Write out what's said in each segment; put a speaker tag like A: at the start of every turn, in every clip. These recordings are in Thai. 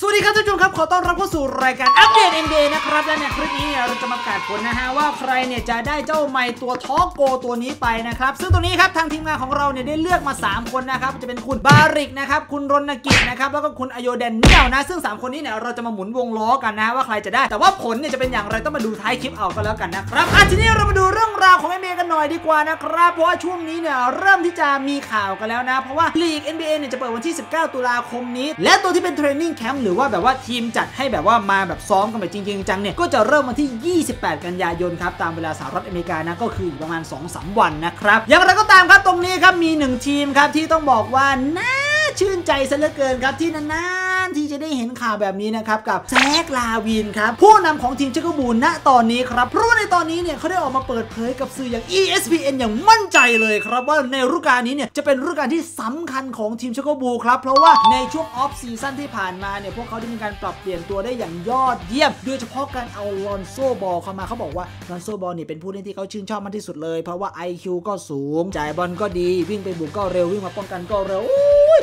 A: สวัสดีครับท่านผู้ชมครับ ขอต้อนรับเข้าสู่รายการอัปเดต NBA นะครับ และในคลิปนี้เนี่ยเราจะมาประกาศผลนะฮะว่าใครเนี่ยจะได้เจ้าไมค์ตัวทอโกตัวนี้ไปนะครับ ซึ่งตัวนี้ครับทางทีมงานของเราเนี่ยได้เลือกมา 3 คนนะครับ จะเป็นคุณบาริกนะครับ คุณรณกิจนะครับ แล้วก็คุณอโยเดนเนียลนะ ซึ่ง 3 คนนี้เนี่ยเราจะมาหมุนวงล้อกันนะฮะว่าใครจะได้ แต่ว่าผลเนี่ยจะเป็นอย่างไรต้องมาดูท้ายคลิปเอาก็แล้วกันนะครับอะทีนี้เรามาดูเรื่องราวของ NBA กันหน่อยดีกว่านะครับ เพราะว่าช่วงนี้เนี่ยเริ่มที่จะมีข่าวกันแล้วนะ เพราะว่าลีก NBA เนี่ยจะเปิดวันที่ 19 ตุลาคมนี้ และตัวที่เป็น training camp หรือว่าแบบว่าทีมจัดให้แบบว่ามาแบบซ้อมกันแบบจริง ๆ จังเนี่ยก็จะเริ่มวันที่ 28 กันยายนครับตามเวลาสหรัฐอเมริกานะก็คืออีกประมาณ 2-3 วันนะครับอย่างไรก็ตามครับตรงนี้ครับมี 1 ทีมครับที่ต้องบอกว่าน่าชื่นใจซะเหลือเกินครับที่นานๆ ที่จะได้เห็นข่าวแบบนี้นะครับกับแซค ลาวีนครับผู้นำของทีมชิคาโกบูลส์ ณตอนนี้ครับเพราะว่าในตอนนี้เนี่ยเขาได้ออกมาเปิดเผยกับสื่ออย่าง ESPN อย่างมั่นใจเลยครับว่าในฤดูกาลนี้เนี่ยจะเป็นฤดูกาลที่สำคัญของทีมชิคาโกบูลส์ครับเพราะว่าในช่วง off-season ที่ผ่านมาเนี่ยพวกเขาได้มีการปรับเปลี่ยนตัวได้อย่างยอดเยี่ยมโดยเฉพาะการเอาลอนโซบอลเข้ามาเขาบอกว่าลอนโซบอลเนี่ยเป็นผู้เล่นที่เขาชื่นชอบมากที่สุดเลย เพราะว่า IQ ก็สูง จ่ายบอลก็ดี วิ่งไปบุกก็เร็ว วิ่งมาป้องกันก็เร็ว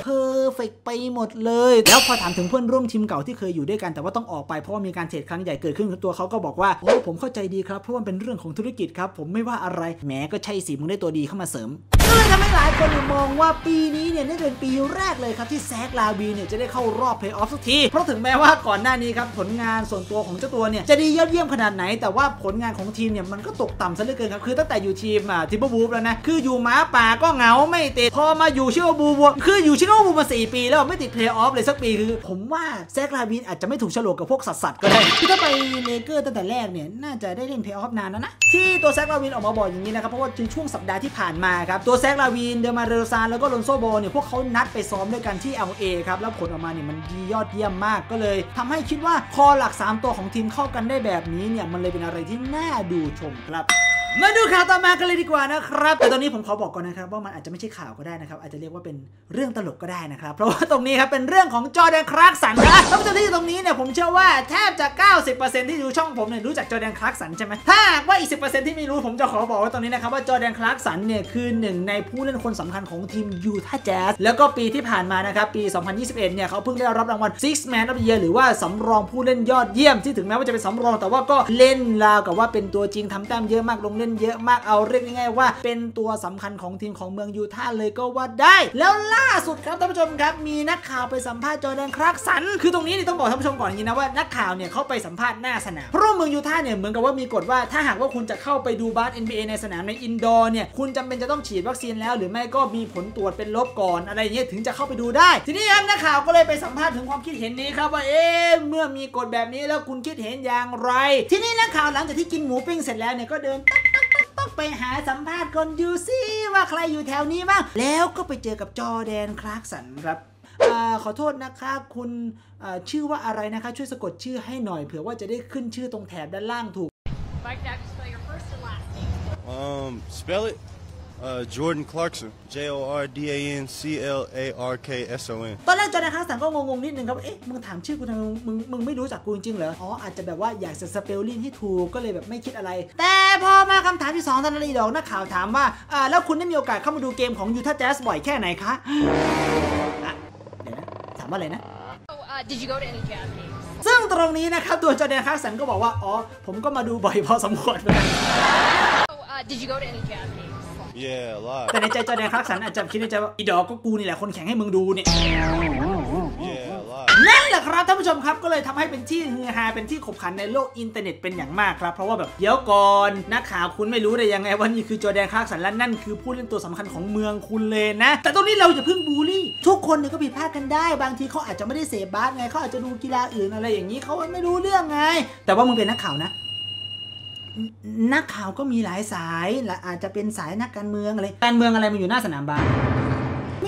A: perfect ไปหมดเลย แล้วพอถามถึงเพื่อนร่วมทีมเก่าที่เคยอยู่ด้วยกันแต่ว่าต้องออกไปเพราะามีการ trade ครั้งใหญ่เกิดขึ้นตัวเขาก็บอกว่าโอ้ผมเข้าใจดีครับเพราะว่ามันเป็นเรื่องของธุรกิจครับผมไม่ว่าอะไรแหมก็ใช่สิมึงได้ตัวดีเข้ามาเสริม หลายคนเนี่ยมองว่าปีนี้เนี่ยน่าจะเป็นปีแรกเลยครับที่แซค ลาวีนเนี่ยจะได้เข้ารอบเพลย์ออฟสักที เพราะถึงแม้ว่าก่อนหน้านี้ครับผลงานส่วนตัวของเจ้าตัวเนี่ยจะดียอดเยี่ยมขนาดไหน แต่ว่าผลงานของทีมเนี่ยมันก็ตกต่ำซะเหลือเกินครับ คือตั้งแต่อยู่ทีมอะทิมเบอร์วูล์ฟส์แล้วนะ คืออยู่หมาป่าก็เหงาไม่ติด พอมาอยู่ชิคาโกบูลส์คืออยู่ชิคาโกบูลส์มา4ปี แล้วไม่ติดเพลย์ออฟเลยสักปีคือ ผมว่าแซค ลาวีนอาจจะไม่ถูกโฉลกกับพวกสัตว์สัตว์ก็ได้คือถ้าไปเลเกอร์ตั้งแต่แรกเนี่ยน่าจะได้เล่นเพลย์ออฟนานแล้วนะที่ตัวแซค ลาวีนออกมาบอกอย่างนี้นะครับเพราะว่าในช่วงสัปดาห์ที่ผ่านมาครับตัวแซค ลาวีนเดอมาร์ เดอโรซานแล้วก็ลอนโซบอลเนี่ยพวกเขานัดไปซ้อมด้วยกันที่ LA ครับแล้วผลออกมาเนี่ยมันดียอดเยี่ยมมากก็เลยทำให้คิดว่า core หลัก 3 ตัวของทีมเข้ากันได้แบบนี้เนี่ยมันเลยเป็นอะไรที่น่าดูชมครับ มาดูข่าวต่อมากันเลยดีกว่านะครับ แต่ตอนนี้ผมขอบอกก่อนนะครับ ว่ามันอาจจะไม่ใช่ข่าวก็ได้นะครับ อาจจะเรียกว่าเป็นเรื่องตลกก็ได้นะครับ เพราะว่าตรงนี้ครับเป็นเรื่องของจอแดนคลาร์กสันนะท่านผู้ชมที่อยู่ตรงนี้เนี่ยผมเชื่อว่าแทบจะ 90%ที่ดูช่องผมเนี่ยรู้จักจอแดนคลาร์กสันใช่ไหมถ้าหากว่าอีก 10%ที่ไม่รู้ผมจะขอบอกไว้ตรงนี้นะครับว่าจอแดนคลาร์กสันเนี่ยคือหนึ่งในผู้เล่นคนสำคัญของทีมยูทาห์แจ๊สแล้วก็ปีที่ผ่านมานะครับปี 2021 เนี่ยเขาเพิ่งได้รับรางวัล Sixth Man of the Year หรือว่าสำรองผู้เล่นยอดเยี่ยมที่ถึงแม้ว่าจะเป็นสำรอง แต่ว่าก็เล่นราวกับว่าเป็นตัวจริงทำแต้มเยอะมากลงเล่นเยอะมากเอาเรียกง่ายๆว่า เป็นตัวสำคัญของทีมของเมืองยูทาห์เลยก็ว่าได้ แล้วล่าสุดครับท่านผู้ชมครับมีนักข่าวไปสัมภาษณ์จอแดนคลาร์กสัน คือตรงนี้นี่ต้องบอกท่านผู้ชมก่อนอย่างนี้นะว่านักข่าวเนี่ยเขาไปสัมภาษณ์หน้าสนามเพราะเมืองยูทาห์เนี่ยเหมือนกับว่ามีกฎว่าถ้าหากว่าคุณจะเข้าไปดูบาส NBA ในสนามใน indoor เนี่ยคุณจำเป็นจะต้องฉีดวัคซีนแล้ว หรือไม่ก็มีผลตรวจเป็นลบก่อนอะไรเงี้ยถึงจะเข้าไปดูได้ ทีนี้ครับนักข่าวก็เลยไปสัมภาษณ์ถึงความคิดเห็นนี้ครับว่าเอ๊ะเมื่อมีกฎแบบนี้แล้วคุณคิดเห็นอย่างไร ทีนี้นักข่าวหลังจากที่กินหมูปิ้งเสร็จแล้วเนี่ยก็เดินตัก ตักตักตักไปหาสัมภาษณ์คนดูซิว่าใครอยู่แถวนี้บ้าง แล้วก็ไปเจอกับจอร์แดนคลาร์กสันครับอาขอโทษนะคะคุณอ่าชื่อว่าอะไรนะคะ ช่วยสะกดชื่อให้หน่อยเผื่อว่าจะได้ขึ้นชื่อตรงแถบด้านล่างถูก
B: Mike, now just spell your first and last name.
C: Um, spell it. Uh, Jordan Clarkson. J O R D A N C L A R K S O N.
A: ตอนแรกจอร์แดนคลาร์กสันก็งงๆนิดนึงครับ เอ๊ะ มึงถามชื่อกูทำไมมึงมึงมึงไม่รู้จักกูจริงๆเหรอ อ๋อ อาจจะแบบว่าอยากจะ spelling ให้ถูกก็เลยแบบไม่คิดอะไร แต่พอมาคำถามที่2ท่าน อีดอกนักข่าวถามว่าอ่าแล้วคุณได้มีโอกาสเข้ามาดูเกมของยูทาห์แจ๊สบ่อยแค่ไหนคะอะเดี๋ยวนะ ถามว่าอะไรนะ
B: So, uh, did you go to any Jazz games?
A: ซึ่งตรงนี้นะครับตัวจอร์แดนคลาร์กสันก็บอกว่า อ๋อ ผมก็มาดูบ่อยพอสมควรเหมือนกัน
B: So, uh, did you go to any Jazz games?
C: Yeah, a lot.
A: แต่ในใจจอร์แดนคลาร์กสันอาจจะคิดในใจว่าอีดอกก็กูนี่แหละคนแข่งให้มึงดูเนี่ย
C: Yeah, a lot.
A: นั่นแหละครับท่านผู้ชมครับก็เลยทำให้เป็นที่ฮือฮาเป็นที่ขบขันในโลกอินเทอร์เน็ตเป็นอย่างมากครับเพราะว่าแบบเดี๋ยวก่อนนักข่าวคุณไม่รู้ได้ยังไงว่านี่คือจอร์แดนคลาร์กสันและนั่นคือผู้เล่นตัวสำคัญของเมืองคุณเลยนะ แต่ตรงนี้เราอย่าเพิ่งบูลลี่ ทุกคนเนี่ยก็ผิดพลาดกันได้ บางทีเขาอาจจะไม่ได้เสพบาสไงเขาอาจจะดูกีฬาอื่นอะไรอย่างนี้เขาไม่รู้เรื่องไง แต่ว่ามึงเป็นนักข่าวนะ นักข่าวก็มีหลายสายและอาจจะเป็นสายนักการเมืองอะไรการเมืองอะไรมันอยู่หน้าสนามบาส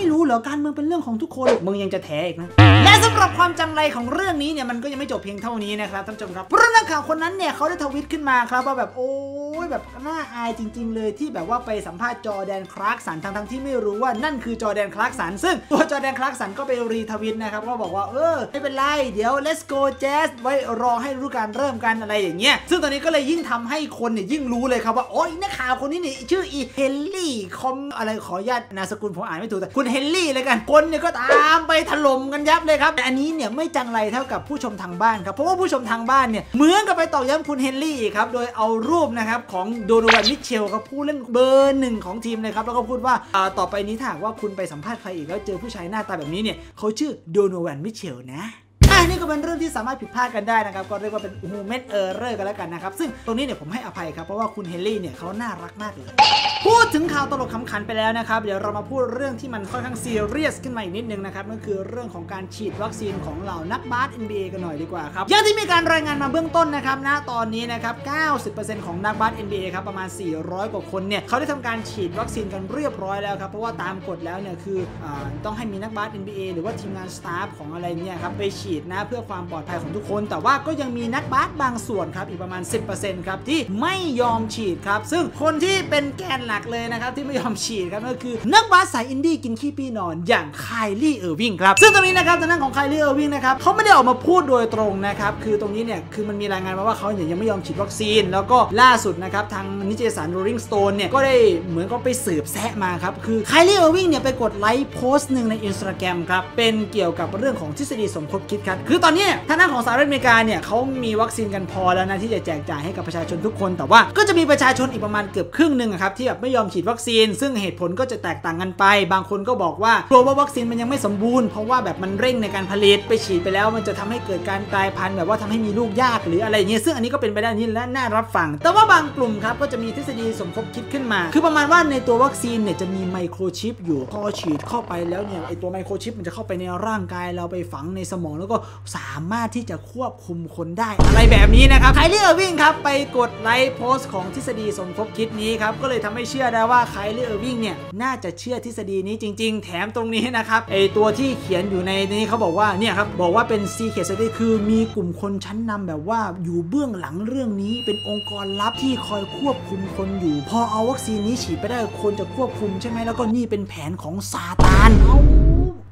A: ไม่รู้เหรอการเมืองเป็นเรื่องของทุกคนมึงยังจะแถอีกนะและสำหรับความจังไรของเรื่องนี้เนี่ยมันก็ยังไม่จบเพียงเท่านี้นะครับท่านผู้ชมครับเพราะนักข่าวคนนั้นเนี่ยเขาได้ทวิตขึ้นมาครับว่าแบบโอ้ยแบบน่าอายจริง ๆ เลยที่แบบว่าไปสัมภาษณ์จอร์แดนคลาร์กสันทั้งๆที่ไม่รู้ว่านั่นคือจอร์แดนคลาร์กสันซึ่งตัวจอร์แดนคลาร์กสันก็ไปรีทวิตนะครับก็บอกว่าเออไม่เป็นไรเดี๋ยว Let's go Jazz ไว้รอให้ฤดูกาลเริ่มกันอะไรอย่างเงี้ยซึ่งตอนนี้ก็เลยยิ่งทำให้คนเนี่ยยิ่งรู้เลยครับว่าโอ้ยนักข่าวคนนี้นี่ชื่ออีเฮลลี่คอมอะไรขออนุญาตนามสกุลผมอ่านไม่ถูกแต่คุณเฮเฮนรี่เลยกัน คนเนี่ยก็ตามไปถล่มกันยับเลยครับแต่อันนี้เนี่ยไม่จังไรเท่ากับผู้ชมทางบ้านครับ เพราะว่าผู้ชมทางบ้านเนี่ยเหมือนกับไปตอกย้ำคุณเฮนรี่ครับ โดยเอารูปนะครับของโดโนวันมิตเชลล์ครับผู้เล่นเบอร์หนึ่งของทีมเลยครับ แล้วก็พูดว่าต่อไปนี้ถ้าหากว่าคุณไปสัมภาษณ์ใครอีกแล้วเจอผู้ชายหน้าตาแบบนี้เนี่ยเขาชื่อโดโนวันมิตเชลล์นะ อะนี่ก็เป็นเรื่องที่สามารถผิดพลาดกันได้นะครับ ก็เรียกว่าเป็น human error กันแล้วกันนะครับ ซึ่งตรงนี้เนี่ยผมให้อภัยครับ เพราะว่าคุณเฮนรี่เนี่ยเขาน่ารักมากเลย พูดถึงข่าวตลกขำขันไปแล้วนะครับ เดี๋ยวเรามาพูดเรื่องที่มันค่อนข้างซีเรียสขึ้นมาอีกนิดนึงนะครับนั่นคือเรื่องของการฉีดวัคซีนของเหล่านักบาส NBA กันหน่อยดีกว่าครับอย่างที่มีการรายงานมาเบื้องต้นนะครับณตอนนี้นะครับ 90%ของนักบาส NBA ครับประมาณ 400 กว่าคนเนี่ยเขาได้ทำการฉีดวัคซีนกันเรียบร้อยแล้วครับเพราะว่าตามกฎแล้วเนี่ยคืออต้องให้มีนักบาส NBA หรือว่าทีมงาน staff ของอะไรเนี่ยครับไปฉีดนะเพื่อความปลอดภัยของทุกคน แต่ว่าก็ยังมีนักบาสบางส่วนครับอีกประมาณ 10%ครับที่ไม่ยอมฉีดครับซึ่งคนที่เป็นแกนหลักเลยนะครับที่ไม่ยอมฉีดครับก็คือนักบาสสายอินดี้กินขี้ปี้นอนอย่างไคลี่เออร์วิงครับซึ่งตรงนี้นะครับทางด้านของไคลี่เออร์วิงนะครับเขาไม่ได้ออกมาพูดโดยตรงนะครับคือตรงนี้เนี่ยคือมันมีรายงานมาว่าเขาเนี่ยยังไม่ยอมฉีดวัคซีน แล้วก็ล่าสุดนะครับทางนิตยสาร Rolling Stone เนี่ยก็ได้เหมือนก็ไปสืบแซะมาครับคือไคลี่เออร์วิงเนี่ยไปกดไลค์โพสต์หนึ่งใน Instagram ครับเป็นเกี่ยวกับเรื่องของทฤษฎีสมคบคิดครับคือตอนนี้ทางด้านของสหรัฐอเมริกาเนี่ยเขามีวัคซีนกันพอแล้วนะที่จะแจกจ่ายให้กับประชาชนทุกคน แต่ว่าก็จะมีประชาชนอีกประมาณเกือบครึ่งหนึ่งอะครับที่แบบไม่ยอมฉีดวัคซีน ซึ่งเหตุผลก็จะแตกต่างกันไป บางคนก็บอกว่ากลัวว่าวัคซีนมันยังไม่สมบูรณ์เพราะว่าแบบมันเร่งในการผลิตไปฉีดไปแล้ว มันจะทำให้เกิดการกลายพันธุ์แบบว่าทำให้มีลูกยากหรืออะไรเงี้ยซึ่งอันนี้ก็เป็นไปได้นี่และน่ารับฟัง แต่ว่าบางกลุ่มครับก็จะมีทฤษฎีสมคบคิดขึ้นมา คือประมาณว่าในตัววัคซีนเนี่ยจะมีไมโครชิปอยู่พอฉีดเข้าไปแล้วเนี่ยไอตัวไมโครชิปมันจะเข้าไปในร่างกายเราไปฝังในสมองแล้วก็สามารถที่จะควบคุมคนได้ อะไรแบบนี้นะครับไคลี่เออร์วิงครับไปกดไลค์โพสต์ของทฤษฎีสมคบคิดนี้ครับก็เลยทำให้เชื่อได้ว่าไคลี่เออร์วิงเนี่ยน่าจะเชื่อทฤษฎีนี้จริง ๆ แถมตรงนี้นะครับไอตัวที่เขียนอยู่ในนี้เขาบอกว่าเนี่ยครับบอกว่าเป็น Secret Society คือมีกลุ่มคนชั้นนำแบบว่าอยู่เบื้องหลังเรื่องนี้เป็นองค์กรลับที่คอยควบคุมคนอยู่ พอเอาวัคซีนนี้ฉีดไปได้คนจะควบคุมใช่ไหมแล้วก็นี่เป็นแผนของซาตานเอา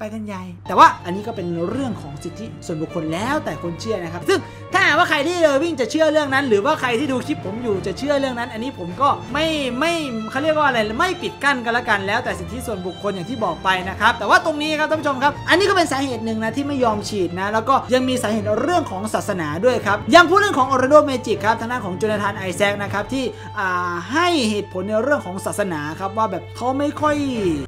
A: ไปกันใหญ่ แต่ว่าอันนี้ก็เป็นเรื่องของสิทธิส่วนบุคคลแล้วแต่คนเชื่อนะครับ ซึ่งถ้าหากว่าใครที่เออวิ่งจะเชื่อเรื่องนั้น หรือว่าใครที่ดูคลิปผมอยู่จะเชื่อเรื่องนั้น อันนี้ผมก็ไม่ไม่เขาเรียกว่าอะไรไม่ปิดกั้นกันละกัน แล้วแต่สิทธิส่วนบุคคลอย่างที่บอกไปนะครับ แต่ว่าตรงนี้ครับท่านผู้ชมครับ อันนี้ก็เป็นสาเหตุหนึ่งนะที่ไม่ยอมฉีดนะ แล้วก็ยังมีสาเหตุเรื่องของศาสนาด้วยครับย่างพูดเรื่องของออร์โดเมจิกครับทางด้านของจูนาธานไอแซคนะครับที่ให้เหตุผลในเรื่องของศาสนาครับว่าแบบเขาไม่ค่อย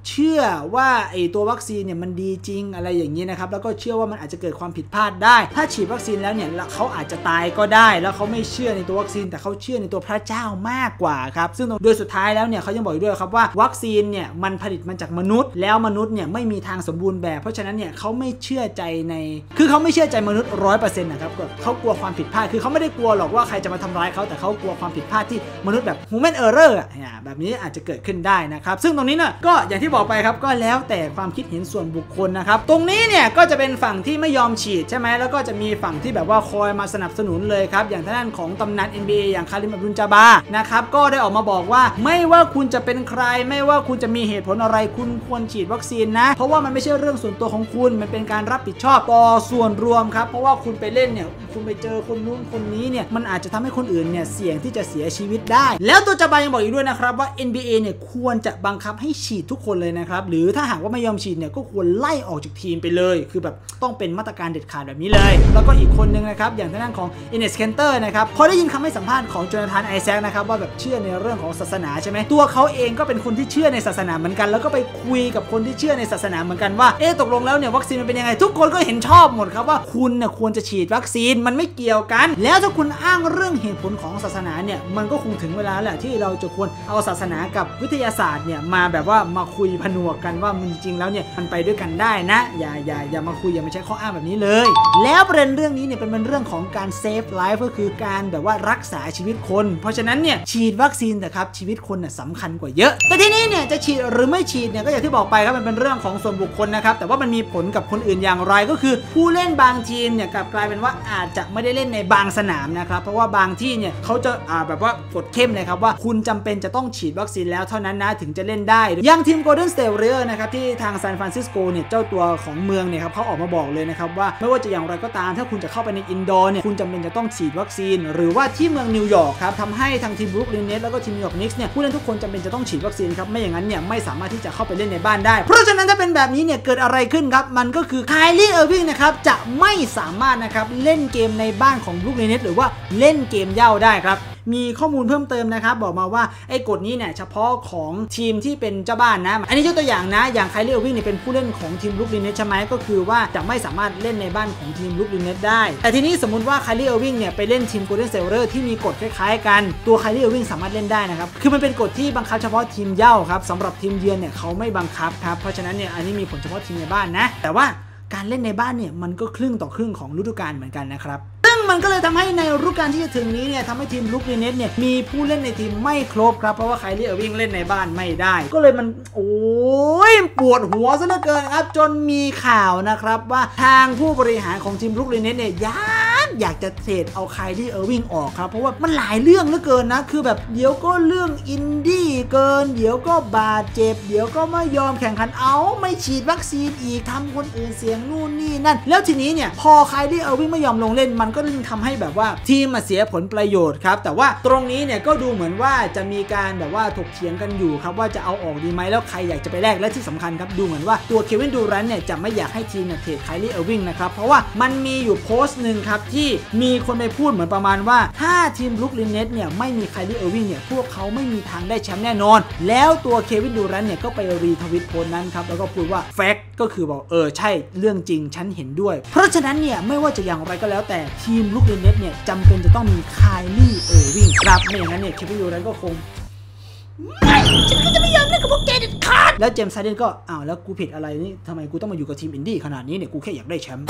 A: เชื่อว่าไอตัววัคซีนเนี่ยมันดีจริงอะไรอย่างนี้นะครับแล้วก็เชื่อว่ามันอาจจะเกิดความผิดพลาดได้ ถ้าฉีดวัคซีนแล้วเนี่ยเขาอาจจะตายก็ได้ แล้วเขาไม่เชื่อในตัววัคซีน แต่เขาเชื่อในตัวพระเจ้ามากกว่าครับซึ่งโดยสุดท้ายแล้วเนี่ยเขายังบอกอีกด้วยครับว่าวัคซีนเนี่ยมันผลิตมาจากมนุษย์ แล้วมนุษย์เนี่ยไม่มีทางสมบูรณ์แบบ เพราะฉะนั้นเนี่ยเขาไม่เชื่อใจใน คือเขาไม่เชื่อใจมนุษย์ร้อยเปอร์เซ็นต์นะครับก็เขากลัวความผิดพลาดคือเขาไม่ได้กลัวหรอกว่าใครจะมาทำร้ายเขาแต่เขากลัวความผิดพลาดที่มนุษย์แบบ human error อะเนี่ยแบบนี้อาจจะเกิดขึ้นได้นะครับซึ่งตรงนี้เนี่ยก็อย่างที่บอกไปครับก็แล้วแต่ความคิดเห็นส่วนบุคคลนะครับ ตรงนี้เนี่ยก็จะเป็นฝั่งที่ไม่ยอมฉีดใช่ไหมแล้วก็จะมีฝั่งที่แบบว่าคอยมาสนับสนุนเลยครับ อย่างทางด้านของตำนาน NBA อย่างคาริมอับดุลจาบานะครับก็ได้ออกมาบอกว่าไม่ว่าคุณจะเป็นใคร ไม่ว่าคุณจะมีเหตุผลอะไรคุณควรฉีดวัคซีนนะ เพราะว่ามันไม่ใช่เรื่องส่วนตัวของคุณ มันเป็นการรับผิดชอบต่อส่วนรวมครับเพราะว่าคุณไปเล่นเนี่ยคุณไปเจอคนนู้นคนนี้เนี่ยมันอาจจะทำให้คนอื่นเนี่ยเสี่ยงที่จะเสียชีวิตได้ แล้วตัวจาบบาร์ยังบอกอีกด้วยนะครับว่า NBA เนี่ยควรจะบังคับให้ฉีดทุกคนเลยนะครับหรือถ้าหากว่าไม่ยอมฉีดเนี่ยก็ควรไล่ออกจากทีมไปเลย คือแบบต้องเป็นมาตรการเด็ดขาดแบบนี้เลย แล้วก็อีกคนนึงนะครับ อย่างทางด้านของเอเนสแคนเตอร์นะครับพอได้ยินคำให้สัมภาษณ์ของโจนาธานไอแซคนะครับว่าแบบเชื่อในเรื่องของศาสนาใช่ไหมตัวเขาเองก็เป็นคนที่เชื่อในศาสนาเหมือนกัน แล้วก็ไปคุยกับคนที่เชื่อในศาสนาเหมือนกันว่าเอ๊ะตกลงแล้วเนี่ยวัคซีนมันเป็นยังไงทุกคนก็เห็นชอบหมดครับว่าคุณเนี่ยควรจะฉีดวัคซีนมันไม่เกี่ยวกัน แล้วถ้าคุณอ้างเรื่องเหตุผลของศาสนาเนี่ยมันก็คงถึงเวลาแหละที่เราจะควรเอาศาสนากับวิทยาศาสตร์เนี่ยมาแบบว่ามาคุยผนวกกันว่ามันจริงแล้วเนี่ยมันไปด้วยกันได้นะ อย่าอย่าอย่ามาคุยอย่ามาใช้ข้ออ้างแบบนี้เลย แล้วประเด็นเรื่องนี้เนี่ยเป็นเรื่องของการ save life ก็คือการแบบว่ารักษาชีวิตคน เพราะฉะนั้นเนี่ยฉีดวัคซีนเถอะครับชีวิตคนน่ะสำคัญกว่าเยอะ แต่ทีนี้เนี่ยจะฉีดหรือไม่ฉีดเนี่ยก็อย่างที่บอกไปครับมันเป็นเรื่องของส่วนบุคคลนะครับแต่ว่ามันมีผลกับคนอื่นอย่างไรก็คือ ผู้เล่นบางทีมเนี่ยกลับกลายเป็นว่าอาจจะไม่ได้เล่นในบางสนามนะครับเพราะว่าบางที่เนี่ยเขาจะอ่าแบบว่ากฎเข้มเลยครับว่าคุณจำเป็นจะต้องฉีดวัคซีนแล้วเท่านั้นนะถึงจะเล่นได้อย่างทีม Golden State Warrior นะครับที่ทางซานฟรานซิสโกเนี่ยเจ้าตัวของเมืองเนี่ยครับเขาออกมาบอกเลยนะครับว่าไม่ว่าจะอย่างไรก็ตาม ถ้าคุณจะเข้าไปใน indoor เนี่ยคุณจำเป็นจะต้องฉีดวัคซีน หรือว่าที่เมืองนิวยอร์กครับทำให้ทางทีม Brooklyn Nets แล้วก็ทีมนิวยอร์กนิกส์เนี่ยผู้เล่นทุกคนจำเป็นจะต้องฉีดวัคซีนครับไม่อย่างนั้นเนี่ยไม่สามารถที่จะเข้าไปเล่นในบ้านได้ เพราะฉะนั้นถ้าเป็นแบบนี้เนี่ยเกิดอะไรขึ้นครับมันก็คือไคลี่เออร์วิงนะครับจะไม่สามารถนะครับเล่นเกมในบ้านของ Brooklyn Nets หรือว่าเล่นเกมเหย้าได้ครับ มีข้อมูลเพิ่มเติมนะครับบอกมาว่าไอ้กฎนี้เนี่ยเฉพาะของทีมที่เป็นเจ้าบ้านนะ อันนี้ยกตัวอย่างนะ อย่างไคล r ีเออร์วิงเนี่ยเป็นผู้เล่นของทีม Brooklyn Nets ใช่ไหมก็คือว่าจะไม่สามารถเล่นในบ้านของทีม Brooklyn Nets ได้ แต่ทีนี้สมมติว่าไคล r ีเออร์วิงเนี่ยไปเล่นทีม Golden State Warrior ที่มีกฎคล้ายๆกันตัวไคล r ีเออร์วิงสามารถเล่นได้นะครับคือมันเป็นกฎที่บังคับเฉพาะทีมเหย้าครับสำหรับทีมเยือนเนี่ยเขาไม่บังคับครับเพราะฉะนั้นเนี่ยอันนี้มีผลเฉพาะทีมในบ้านนะ แต่ว่าการเล่นในบ้านเนี่ยมันก็ครึ่งต่อครึ่งของฤดูกาลเหมือนกันนะครับ มันก็เลยทำให้ในฤดูกาลที่จะถึงนี้เนี่ยทำให้ทีม Brooklyn Nets เนี่ยมีผู้เล่นในทีมไม่ครบครับเพราะว่าไคลรี่เออร์วิงเล่นในบ้านไม่ได้ ก็เลยมันโอ้ยปวดหัวซะเหลือเกินครับ จนมีข่าวนะครับว่าทางผู้บริหารของทีม Brooklyn Nets เนี่ยยา อยากจะ trade เอาไคลรี่เออร์วิงออกครับ เพราะว่ามันหลายเรื่องเหลือเกินนะ คือแบบเดี๋ยวก็เรื่องอินดี้เกิน เดี๋ยวก็บาดเจ็บ เดี๋ยวก็ไม่ยอมแข่งขันเอาไม่ฉีดวัคซีนอีกทำคนอื่นเสี่ยงนู่นนี่นั่น แล้วทีนี้เนี่ยพอไคลรี่เออร์วิงไม่ยอมลงเล่นมันก็ยิ่งทำให้แบบว่าทีมมาเสียผลประโยชน์ครับแต่ว่าตรงนี้เนี่ยก็ดูเหมือนว่าจะมีการแบบว่าถกเถียงกันอยู่ครับว่าจะเอาออกดีไหมแล้วใครอยากจะไปแลกและที่สำคัญครับดูเหมือนว่าตัวเควินดูรันเนี่ยจะไม่อยากให้ทีมเนี่ย trade ไคลี่เออร์วิงนะครับเพราะว่ามันมีอยู่โพสต์หนึ่งครับที่มีคนไปพูดเหมือนประมาณว่า ถ้าทีม Brooklyn Nets เนี่ยไม่มีไคลี่เออร์วิงเนี่ยพวกเขาไม่มีทางได้แชมป์แน่นอน แล้วตัวเควินดูรันเนี่ยก็ไป retweet โพสต์นั้นครับแล้วก็พูดว่า fact ก็คือบอกเออใช่เรื่องจริงฉันเห็นด้วย เพราะฉะนั้นเนี่ยไม่ว่าจะอย่างไรก็แล้วแต่ทีม Brooklyn Nets เนี่ยจำเป็นจะต้องมีไคลี่เออร์วิงครับไม่อย่างนั้นเนี่ยเควินดูรันก็คงไม่ฉันก็จะไม่ยอมเล่นกับพวกแกเด็ดขาด แล้วเจมส์ฮาร์เดนก็ อ้าว แล้วกูผิดอะไรนี่ทำไมกูต้องมาอยู่กับทีมอินดี้ขนาดนี้เนี่ย กูแค่อยากได้แชมป์